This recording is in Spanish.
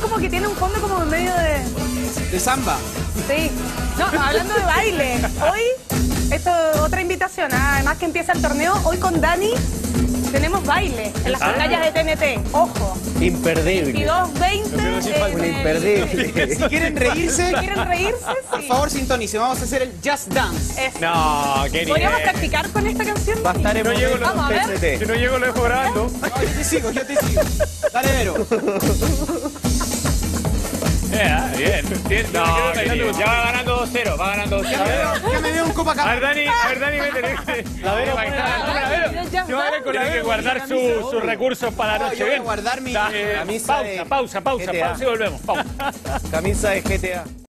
como que tiene un fondo como en medio de... De samba. Sí. No, hablando de baile, hoy, esto es otra invitación, ah, además que empieza el torneo, hoy con Dani tenemos baile en las pantallas de TNT. Ojo, Imperdible. 22, 20. Un imperdible. Si quieren reírse, Si quieren reírse, por sí. favor sintonicen. Vamos a hacer el Just Dance. Eso. No, qué ¿Podríamos practicar con esta canción? Va a estar en No llego, Vamos a ver. Si no llego, lo dejo grabando. No, yo te sigo, yo te sigo. Dale, Vero. Eh, bien. No, ya va ganando 2-0. Va ganando 2-0. Ya me veo, veo un A ver, Copacabana. Dani, a ver, Dani, vete. La la Tiene que guardar su- sus recursos para la No, noche. yo voy a Bien. guardar mi camisa pausa, pausa, pausa, pausa y volvemos. Pausa. Camisa de GTA.